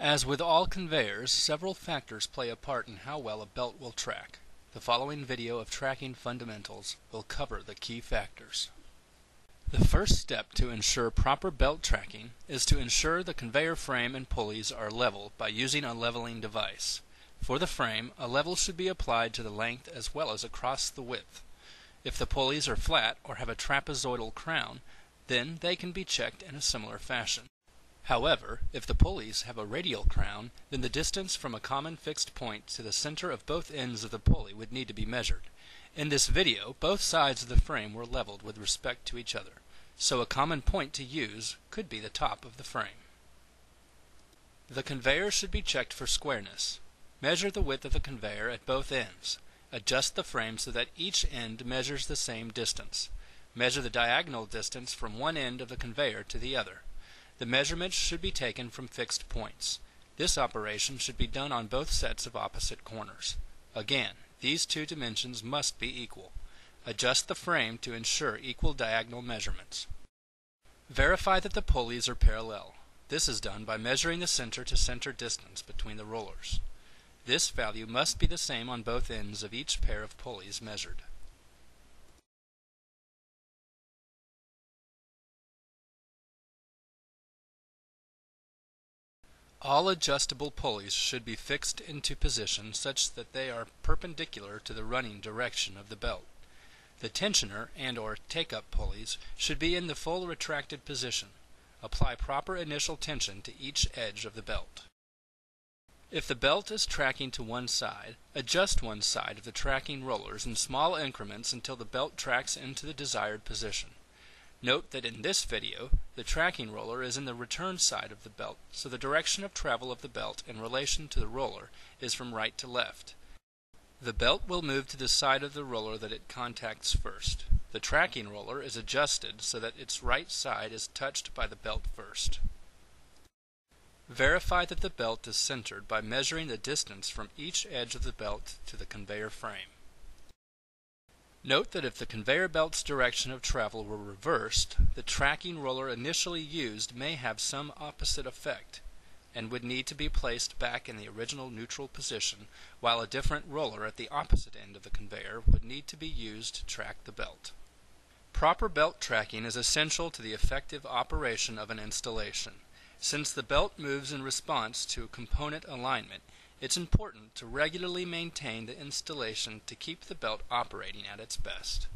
As with all conveyors, several factors play a part in how well a belt will track. The following video of tracking fundamentals will cover the key factors. The first step to ensure proper belt tracking is to ensure the conveyor frame and pulleys are level by using a leveling device. For the frame, a level should be applied to the length as well as across the width. If the pulleys are flat or have a trapezoidal crown, then they can be checked in a similar fashion. However, if the pulleys have a radial crown, then the distance from a common fixed point to the center of both ends of the pulley would need to be measured. In this video, both sides of the frame were leveled with respect to each other, so a common point to use could be the top of the frame. The conveyor should be checked for squareness. Measure the width of the conveyor at both ends. Adjust the frame so that each end measures the same distance. Measure the diagonal distance from one end of the conveyor to the other. The measurements should be taken from fixed points. This operation should be done on both sets of opposite corners. Again, these two dimensions must be equal. Adjust the frame to ensure equal diagonal measurements. Verify that the pulleys are parallel. This is done by measuring the center to center distance between the rollers. This value must be the same on both ends of each pair of pulleys measured. All adjustable pulleys should be fixed into position such that they are perpendicular to the running direction of the belt. The tensioner and or take-up pulleys should be in the full retracted position. Apply proper initial tension to each edge of the belt. If the belt is tracking to one side, adjust one side of the tracking rollers in small increments until the belt tracks into the desired position. Note that in this video, the tracking roller is in the return side of the belt, so the direction of travel of the belt in relation to the roller is from right to left. The belt will move to the side of the roller that it contacts first. The tracking roller is adjusted so that its right side is touched by the belt first. Verify that the belt is centered by measuring the distance from each edge of the belt to the conveyor frame. Note that if the conveyor belt's direction of travel were reversed, the tracking roller initially used may have some opposite effect, and would need to be placed back in the original neutral position, while a different roller at the opposite end of the conveyor would need to be used to track the belt. Proper belt tracking is essential to the effective operation of an installation. Since the belt moves in response to component alignment, it's important to regularly maintain the installation to keep the belt operating at its best.